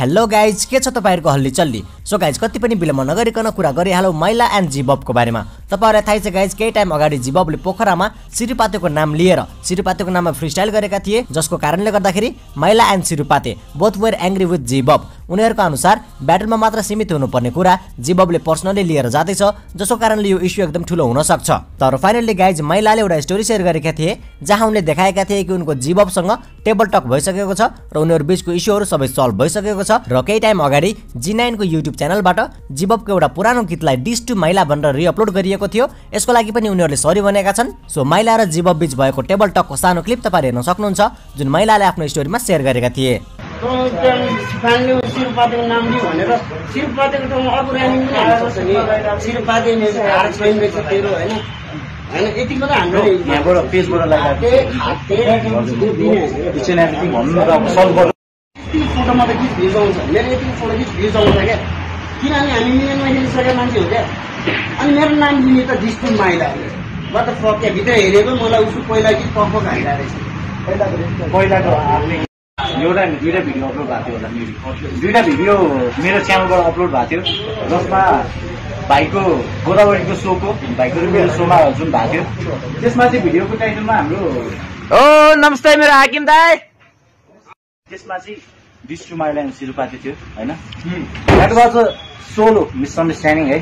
Hello guys के छ तपाईँहरूको हल्ली चल्ली? सो गाइज कति पनि विलम्ब नगरिकन कुरा गरिहालौँ मैला एन्ड जिबबको बारेमा। तपाईँहरूलाई थाहै छ गाइज केही टाइम अगाडि जिबबले पोखरामा सिरुपातेको नाम लिएर सिरुपातेको नाममा फ्रिस्टाइल गरेका थिए जसको कारणले गर्दाखेरि Maila and Sirupate both were angry with Jibab. उनीहरूको अनुसार ब्याटलमा मात्र सीमित हुनुपर्ने कुरा जिबबले पर्सनली लिएर जाँदैछ जसको कारणले यो इस्यु एकदम ठुलो हुन सक्छ। तर फाइनल्ली गाइज मैलाले एउटा स्टोरी सेयर गरेका थिए जहाँ उनले देखाएका थिए कि उनको जिबबसँग टेबल टक भइसकेको छ र उनीहरू बिचको इस्युहरू सबै सल्भ भइसकेको छ र केही टाइम अगाडि जी नाइनको युट्युब च्यानलबाट जिबबको एउटा पुरानो गीतलाई डिस टु माइला भनेर रिअपलोड गरिएको थियो। यसको लागि पनि उनीहरूले सरी भनेका छन्। सो माइला र जिबब बिच भएको टेबल टकको सानो क्लिप तपाईँहरू हेर्न सक्नुहुन्छ जुन महिलाले आफ्नो स्टोरीमा सेयर गरेका थिए। फ्यानले शिरपातेको नाम लियो भनेर शिरपातेको ठाउँमा अर्को ऱ्यालिङ पनि हालेको छ नि शिरपाते हार छैन रहेछ तेरो होइन? होइन यति मात्रै हाम्रो यहाँबाट पेजबाट त यति फोटोमा त गीत भ्युज आउँछ। मेरो यति फोटो गीत भ्युज आउँछ क्या। किनभने हामी मिलियनमा खेलिसकेका मान्छे हो क्या। अनि मेरो नाम लिने त डिस्टुम माइला म त फक्या भित्र हेरेको मलाई उसको पहिला गीत पक्क खाइरहेको रहेछ। पहिलाको एउटा दुइटा भिडियो अपलोड भएको थियो होला मेरो। दुइटा भिडियो मेरो च्यानलबाट अपलोड भएको थियो। जसमा भाइको गोदावरीको सोको भाइको मेरो सोमा जुन भएको थियो। त्यसमा चाहिँ भिडियोको टाइटलमा हाम्रो ओ नमस्ते मेरो हाकिम दाई। त्यसमा चाहिँ डिस्टु माइला एन्ड सिरुपाती थियो होइन? That was a solo misunderstanding है?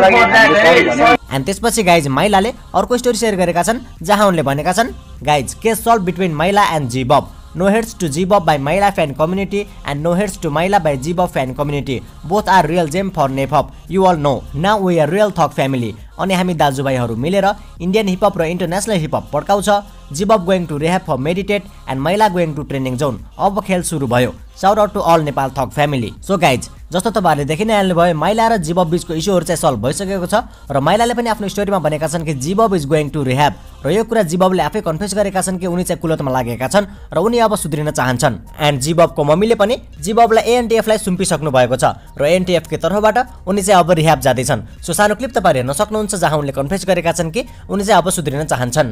भन्यौँ। एन्ड त्यसपछि गाइज मैलाले अर्को स्टोरी सेयर गरेका छन् जहाँ उनले भनेका छन् guys case solve between Maila and Jibab No hits to Gbob by Myla fan community and No hits to Myla by Gbob fan community. Both are real gem for Nepop. You all know. Now we are real talk family. अनि हामी दाजुभाइहरू मिलेर Indian hip hop र international hip hop पड्काउँछ। Jibab going to rehab for meditate and Maila going to training zone. अब खेल सुरु भयो। Shout out to all Nepal thug family so guys जस्तो तपाईँहरूले देखि नै हाल्नुभयो माइला र जिबब बिचको इस्युहरू चाहिँ सल्भ भइसकेको छ र माइलाले पनि आफ्नो स्टोरीमा भनेका छन् कि Jibab is going to rehab र यो कुरा जिबबले आफै कन्फ्युज गरेका छन् कि उनी चाहिँ कुलतमा लागेका छन् र उनी अब सुध्रिन चाहन्छन्। एन्ड जिबबको मम्मीले पनि जिबबलाई एएनटिएफलाई सुम्पिसक्नु भएको छ र एनटिएफको तर्फबाट उनी चाहिँ अब रिह्याब जाँदैछन्। सो सानो क्लिप तपाईँहरू हेर्न सक्नुहुन्छ। जहाँ उनले कन्फ्युज गरेका छन् कि उनी चाहिँ अब सुध्रिन चाहन्छन्।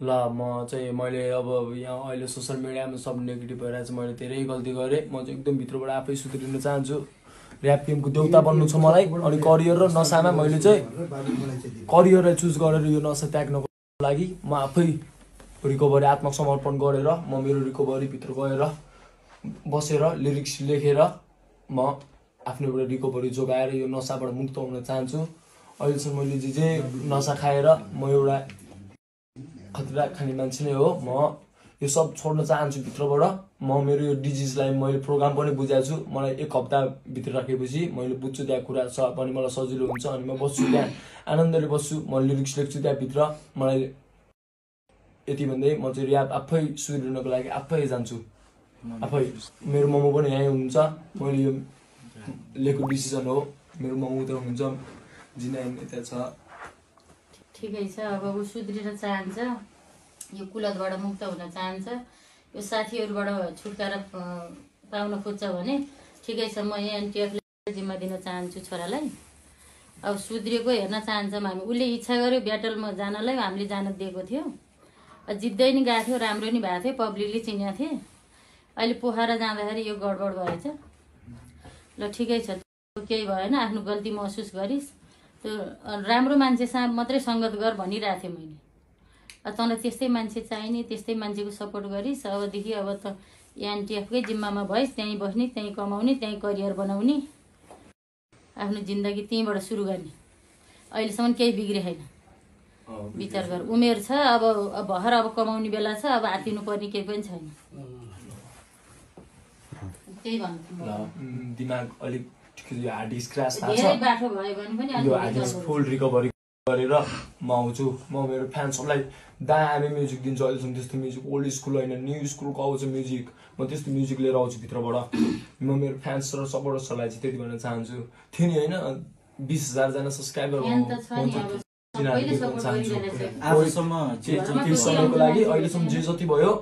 ल म चाहिँ मैले अब यहाँ अहिले सोसियल मिडियामा सब नेगेटिभ भइरहेको छ मैले धेरै गल्ती गरेँ। म चाहिँ एकदम भित्रबाट आफै सुध्रिन चाहन्छु। ऱ्याप गेमको देउता बन्नु छ मलाई अनि करियर र नसामा मैले चाहिँ करियरलाई चुज गरेर यो नसा त्याग्नको लागि म आफै रिकभरी आत्मसमर्पण गरेर म मेरो रिकभरीभित्र गएर बसेर लिरिक्स लेखेर म आफ्नो एउटा रिकभरी जोगाएर यो नसाबाट मुक्त हुन चाहन्छु। अहिलेसम्म मैले जे जे नसा खाएर म एउटा खतरा खाने मान्छे नै हो। म यो सब छोड्न चाहन्छु भित्रबाट। म मेरो यो डिजिजलाई मैले प्रोग्राम पनि बुझाएको छु। मलाई एक हप्ताभित्र राखेपछि मैले बुझ्छु त्यहाँ कुरा छ पनि मलाई सजिलो हुन्छ अनि म बस्छु त्यहाँ। आनन्दले बस्छु म लिरिक्स लेख्छु त्यहाँभित्र मलाई यति भन्दै म चाहिँ ऱ्याप आफै सुध्रिनको लागि आफै जान्छु। आफै। मेरो मोमो पनि यहीँ हुनुहुन्छ। मैले यो लिएको डिसिजन हो। मेरो मोमो त हुनुहुन्छ। ठिकै छ अब ऊ सुध्रिन चाहन्छ यो कुलतबाट मुक्त हुन चाहन्छ। यो साथीहरूबाट छुटकारा पाउन खोज्छ भने ठिकै छ म एनटिएफलाई जिम्मा दिन चाहन्छु छोरालाई। अब सुध्रिएको हेर्न चाहन्छौँ हामी। उसले इच्छा गर्यो ब्याटलमा जानलाई हामीले जान दिएको थियो। जित्दै नि गएको थियो राम्रो नि भएको थियो पब्लिकले चिनेको थिए। अहिले पोखरा जाँदाखेरि यो गडबड भएछ। ल ठिकै छ केही भएन आफ्नो गल्ती महसुस गरिस्। त्यो राम्रो मान्छेसँग मात्रै सङ्गत गर भनिरहेको थिएँ मैले। अब तँलाई त्यस्तै मान्छे चाहिने त्यस्तै मान्छेको सपोर्ट गरिस्। अबदेखि अब त एनटिएफकै जिम्मामा भइस् त्यहीँ बस्ने त्यहीँ कमाउने त्यहीँ करियर बनाउने। आफ्नो जिन्दगी त्यहीँबाट सुरु गर्ने। अहिलेसम्म केही बिग्रे छैन विचार गर। उमेर छ अब भर्खर अब कमाउने बेला छ अब आतिनु पर्ने केही पनि छैन। त्यही भन्नु दिमाग अलिक यो हार्ड डिस्क क्रास भएको धेरै छ? बाटो भयो भने पनि यो हार्ड डिस्क फुल रिकभरी गरेर म आउँछु। म मेरो फ्यान्सहरूलाई दामी म्युजिक दिन्छु अहिलेसम्म त्यस्तो म्युजिक ओल्ड स्कुल होइन न्यू स्कुलको आउँछ म्युजिक म त्यस्तो म्युजिक लिएर आउँछु भित्रबाट। म मेरो फ्यान्स र सपोर्टर्सहरूलाई चाहिँ त्यति भन्न चाहन्छु। थियो नि होइन बिस हजारजना सब्सक्राइबर यहाँ त छ नि अब सबैले सपोर्ट गरिरहेछ आजसम्म जे त्यो जति समयको लागि अहिलेसम्म जे जति भयो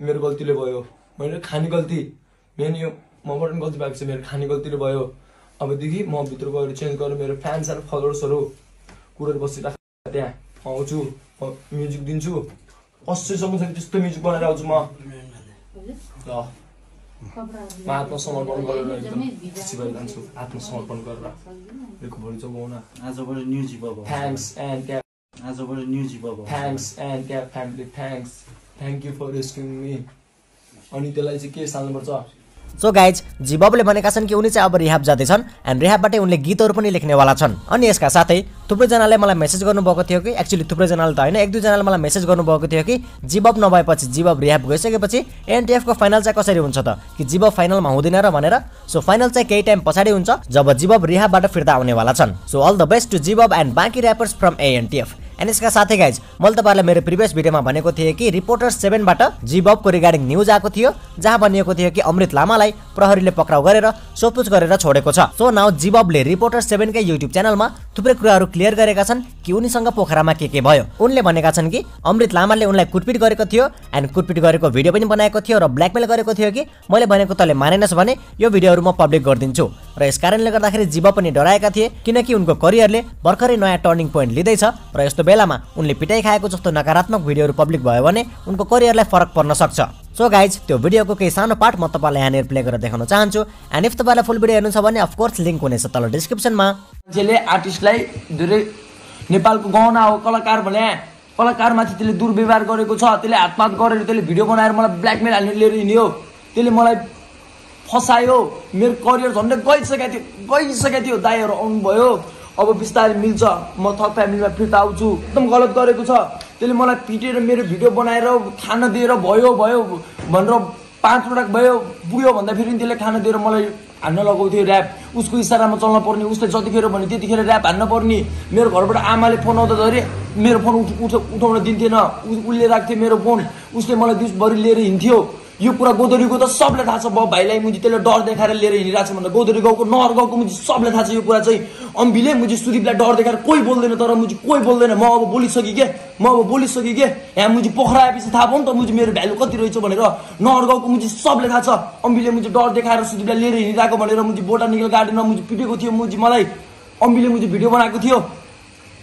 मेरो गल्तीले भयो। मैले खाने गल्ती। मेन यो मबाट पनि गल्ती भएको छ मेरो खाने गल्तीले भयो। अबदेखि म भित्र गएर चेन्ज गरेर मेरो फ्यान्स र फलोवर्सहरू कुरेर बसिरहेको त्यहाँ आउँछु म्युजिक दिन्छु। कसैसँग छ त्यस्तो म्युजिक बनाएर आउँछु म? ल। म आत्मसमर्पण गरेर एकदम खुसी भएर जान्छु। आत्मसमर्पण गरेर। भोलि जोगाउन आजबाट न्यु जिबब थ्याङ्क्स एन्ड क्या आजबाट न्यु जिबब थ्याङ्क्स एन्ड क्या family thanks thank you for rescuing me अनि त्यसलाई चाहिँ के साल्नुपर्छ? सो गाइज जिबबले भनेका छन् कि उनी चाहिँ अब रिहाब जाँदैछन् एन्ड रिहाबबाटै उनले गीतहरू पनि लेख्नेवाला छन्। अनि यसका साथै थुप्रैजनाले मलाई मेसेज गर्नुभएको थियो कि एक्चुली थुप्रैजनाले त होइन एक दुईजनाले मलाई मेसेज गर्नुभएको थियो कि जिबब नभएपछि जिबब रिहाब गइसकेपछि एनटिएफको फाइनल चाहिँ कसरी हुन्छ त? कि जिबब फाइनलमा हुँदैन र भनेर? सो फाइनल चाहिँ केही टाइम पछाडि हुन्छ जब जिबब रिहाबबाट फिर्ता आउनेवाला छन्। So all the best to Jibab and बाँकी ऱ्यापर्स फ्रम एएनटिएफ एन्ड यसका साथै गाइज मैले तपाईँहरूलाई मेरो प्रिभियस भिडियोमा भनेको थिएँ कि रिपोर्टर सेभेनबाट जिबबको रिगार्डिङ न्युज आएको थियो जहाँ भनिएको थियो कि अमृत लामालाई प्रहरीले पक्राउ गरेर सोधपुछ गरेर छोडेको छ। सो नाउ जिबबले रिपोर्टर सेभेनकै युट्युब च्यानलमा थुप्रै कुराहरू क्लियर गरेका छन् कि उनीसँग पोखरामा के के भयो। उनले भनेका छन् कि अमृत लामाले उनलाई कुटपिट गरेको थियो एन्ड कुटपिट गरेको भिडियो पनि बनाएको थियो र ब्ल्याकमेल गरेको थियो कि मैले भनेको तँले मानेनस् भने यो भिडियोहरू म पब्लिक गरिदिन्छु। र यस कारणले गर्दाखेरि जिब पनि डराएका थिए किनकि उनको करियरले भर्खरै नयाँ टर्निङ पोइन्ट लिँदैछ र यस्तो बेलामा उनले पिटाइ खाएको जस्तो नकारात्मक भिडियोहरू पब्लिक भयो भने उनको करियरलाई फरक पर्न सक्छ। सो गाइज त्यो भिडियोको केही सानो पार्ट म तपाईँलाई यहाँनिर प्ले गरेर देखाउन चाहन्छु। एन्ड इफ तपाईँलाई फुल भिडियो हेर्नु छ भने अफकोर्स लिङ्क हुनेछ तल डिस्क्रिप्सनमा मान्छेले आर्टिस्टलाई धेरै नेपालको गहना हो कलाकार भने कलाकारमाथि त्यसले दुर्व्यवहार गरेको छ त्यसले हातपात गरेर त्यसले भिडियो बनाएर मलाई ब्ल्याकमेल हाल्ने लिएर हिँड्यो त्यसले मलाई फसायो मेरो करियर झन्डै गइसकेको थियो गइसकेको थियो दाईहरू आउनुभयो। अब बिस्तारै मिल्छ। म थप फ्यामिलीमा फिर्ता आउँछु। एकदम गलत गरेको छ। त्यसले मलाई पिटेर मेरो भिडियो बनाएर खाना दिएर भयो भयो भनेर पाँचवटा भयो पुग्यो भन्दाखेरि त्यसले खाना दिएर मलाई हान्न लगाउँथ्यो ऱ्याप उसको इसारामा चल्न पर्ने उसले जतिखेर भने त्यतिखेर ऱ्याप हान्न पर्ने। मेरो घरबाट आमाले फोन आउँदाखेरि मेरो फोन उठ उठ उठाउन दिन्थेन। उसले राख्थ्यो मेरो फोन उसले मलाई दिउँसभरि लिएर हिँड्थ्यो। यो कुरा गोदरीको त सबलाई थाहा छ बाउ भाइलाई मुझे त्यसले डर देखाएर लिएर हिँडिरहेको छ भनेर गोदरी गाउँको नहर गाउँको मुझे सबलाई थाहा छ यो कुरा चाहिँ। अम्बीले मुझे सुदीपलाई डर देखाएर कोही बोल्दैन तर मुझे कोही बोल्दैन। म अब बोलिसकेँ के? म अब बोलिसकेँ के? यहाँ मुझे पोखरा आएपछि थाहा भयो नि त मुझे मेरो भ्यालु कति रहेछ भनेर नहर गाउँको मुझे सबले थाहा छ। अम्बीले मुझे डर देखाएर सुदीपलाई लिएर हिँडिरहेको भनेर मुझे बोटानिकल गार्डनमा मुझे पिटेको थियो मुझे मलाई अम्बीले मुझे भिडियो बनाएको थियो।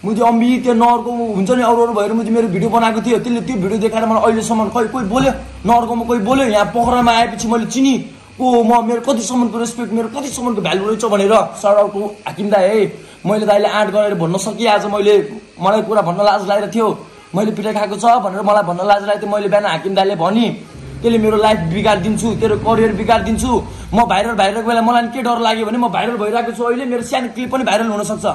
मुझे अम्बी त्यो नहरको हुन्छ नि अरू अरू भएर मुझे मेरो भिडियो बनाएको थियो। त्यसले त्यो भिडियो देखाएर मलाई अहिलेसम्म खै कोही बोल्यो? नहरकोमा कोही बोल्यो? यहाँ पोखरामा आएपछि मैले चिनी ओ म मेरो कतिसम्मको रेस्पेक्ट मेरो कतिसम्मको भ्यालु रहेछ भनेर सराउको हाकिम दाई है मैले दाइले आँट गरेर भन्न सकिएँ आज मैले मलाई कुरा भन्न लाज लागेर थियो। मैले पिटाइ खाएको छ भनेर मलाई भन्न लाज लागेको थियो। मैले बिहान हाकिम दाइले भने त्यसले मेरो लाइफ बिगारिदिन्छु तेरो करियर बिगारिदिन्छु म भाइरल भइरहेको बेला मलाई के डर लाग्यो भने म भाइरल भइरहेको छु। अहिले मेरो सानो क्लिप पनि भाइरल हुनसक्छ।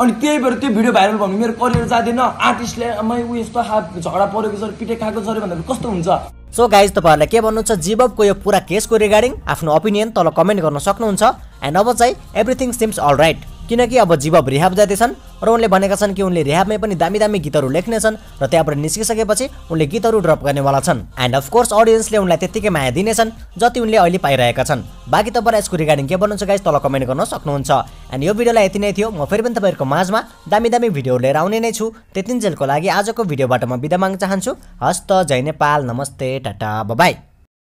अनि त्यही भएर त्यो भिडियो भाइरल भयो भने मेरो करियर जाँदैन। आर्टिस्टले मै ऊ यस्तो झगडा परेको छ पिटे खाएको छ भन्दाखेरि कस्तो हुन्छ? सो गाइज तपाईँहरूलाई के भन्नु छ? जिबबको यो पुरा केसको रिगार्डिङ आफ्नो ओपिनियन तल कमेन्ट गर्न सक्नुहुन्छ। एन्ड अब चाहिँ एभ्रिथिङ सिम्स अल राइट किनकि अब जिबब रिहाब जाँदैछन् र उनले भनेका छन् कि उनले रिहाबमै पनि दामी दामी गीतहरू लेख्नेछन् र त्यहाँबाट निस्किसकेपछि उनले गीतहरू ड्रप गर्नेवाला छन्। एन्ड अफकोर्स अडियन्सले उनलाई त्यत्तिकै माया दिनेछन् जति उनले अहिले पाइरहेका छन्। बाँकी तपाईँलाई यसको रिगार्डिङ के भन्नुहुन्छ गाइज तल कमेन्ट गर्न सक्नुहुन्छ। एन्ड यो भिडियोलाई यति नै थियो। म फेरि पनि तपाईँहरूको माझमा दामी दामी भिडियो लिएर आउने नै छु। त्यतिन्जेलको लागि आजको भिडियोबाट म बिदा माग्न चाहन्छु। हस्त जय नेपाल नमस्ते टाटा बाई